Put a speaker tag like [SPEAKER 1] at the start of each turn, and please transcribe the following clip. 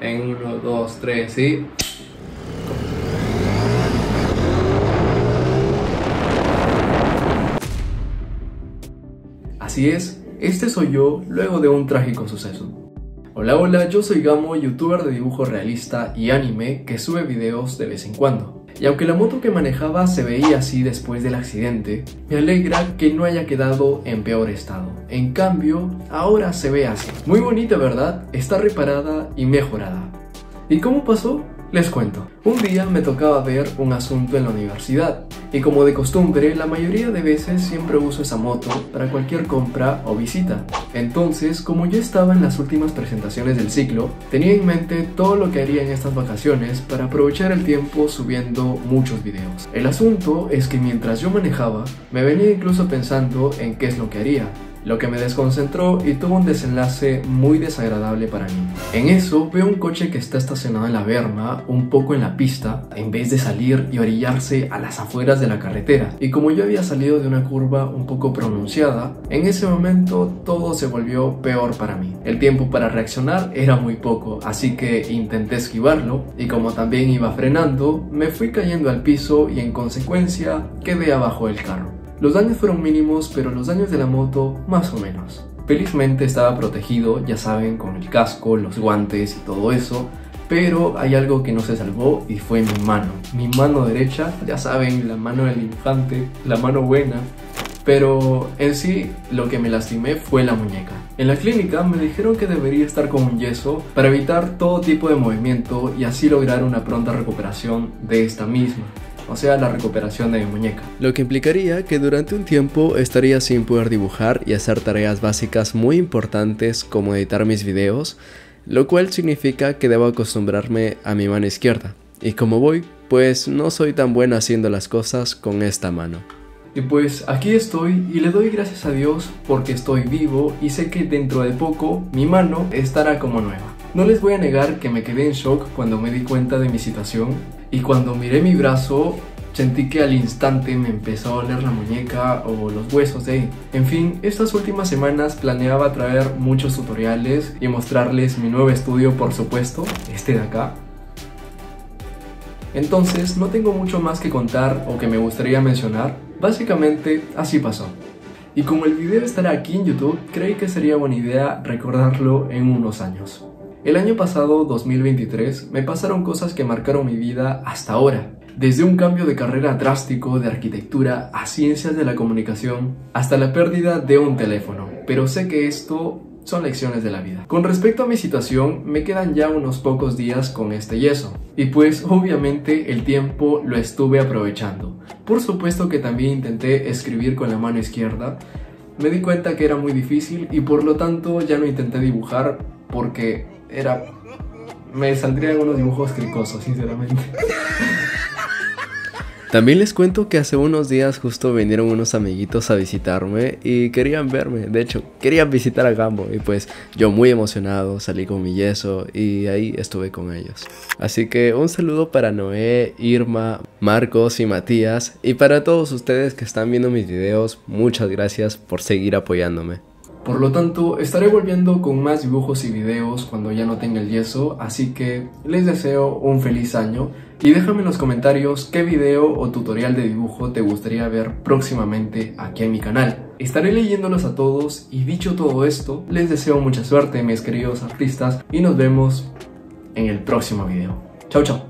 [SPEAKER 1] En 1, 2, 3 y... Así es, este soy yo luego de un trágico suceso. Hola hola, yo soy Gamo, youtuber de dibujo realista y anime que sube videos de vez en cuando. Y aunque la moto que manejaba se veía así después del accidente, me alegra que no haya quedado en peor estado. En cambio, ahora se ve así. Muy bonita, ¿verdad? Está reparada y mejorada. ¿Y cómo pasó? Les cuento. Un día me tocaba ver un asunto en la universidad y como de costumbre la mayoría de veces siempre uso esa moto para cualquier compra o visita. Entonces, como yo estaba en las últimas presentaciones del ciclo, tenía en mente todo lo que haría en estas vacaciones para aprovechar el tiempo subiendo muchos videos. El asunto es que mientras yo manejaba, me venía incluso pensando en qué es lo que haría lo que me desconcentró y tuvo un desenlace muy desagradable para mí. En eso veo un coche que está estacionado en la berma, un poco en la pista, en vez de salir y orillarse a las afueras de la carretera. Y como yo había salido de una curva un poco pronunciada, en ese momento todo se volvió peor para mí. El tiempo para reaccionar era muy poco, así que intenté esquivarlo y como también iba frenando, me fui cayendo al piso y en consecuencia quedé abajo del carro. Los daños fueron mínimos, pero los daños de la moto más o menos. Felizmente estaba protegido, ya saben, con el casco, los guantes y todo eso, pero hay algo que no se salvó y fue mi mano. Mi mano derecha, ya saben, la mano del infante, la mano buena, pero en sí lo que me lastimé fue la muñeca. En la clínica me dijeron que debería estar con un yeso para evitar todo tipo de movimiento y así lograr una pronta recuperación de esta misma o sea, la recuperación de mi muñeca.
[SPEAKER 2] Lo que implicaría que durante un tiempo estaría sin poder dibujar y hacer tareas básicas muy importantes como editar mis videos, lo cual significa que debo acostumbrarme a mi mano izquierda. Y como voy, pues no soy tan bueno haciendo las cosas con esta mano.
[SPEAKER 1] Y pues aquí estoy y le doy gracias a Dios porque estoy vivo y sé que dentro de poco mi mano estará como nueva. No les voy a negar que me quedé en shock cuando me di cuenta de mi situación y cuando miré mi brazo sentí que al instante me empezó a doler la muñeca o los huesos de ahí. En fin, estas últimas semanas planeaba traer muchos tutoriales y mostrarles mi nuevo estudio por supuesto, este de acá. Entonces no tengo mucho más que contar o que me gustaría mencionar, básicamente así pasó. Y como el video estará aquí en YouTube, creí que sería buena idea recordarlo en unos años. El año pasado, 2023, me pasaron cosas que marcaron mi vida hasta ahora. Desde un cambio de carrera drástico de arquitectura a ciencias de la comunicación, hasta la pérdida de un teléfono. Pero sé que esto son lecciones de la vida. Con respecto a mi situación, me quedan ya unos pocos días con este yeso. Y pues obviamente el tiempo lo estuve aprovechando. Por supuesto que también intenté escribir con la mano izquierda. Me di cuenta que era muy difícil y por lo tanto ya no intenté dibujar porque era... Me saldrían unos dibujos cricosos, sinceramente.
[SPEAKER 2] También les cuento que hace unos días justo vinieron unos amiguitos a visitarme y querían verme, de hecho, querían visitar a Gambo y pues yo muy emocionado salí con mi yeso y ahí estuve con ellos. Así que un saludo para Noé, Irma, Marcos y Matías y para todos ustedes que están viendo mis videos, muchas gracias por seguir apoyándome.
[SPEAKER 1] Por lo tanto, estaré volviendo con más dibujos y videos cuando ya no tenga el yeso, así que les deseo un feliz año y déjame en los comentarios qué video o tutorial de dibujo te gustaría ver próximamente aquí en mi canal. Estaré leyéndolos a todos y dicho todo esto, les deseo mucha suerte mis queridos artistas y nos vemos en el próximo video. Chao chao.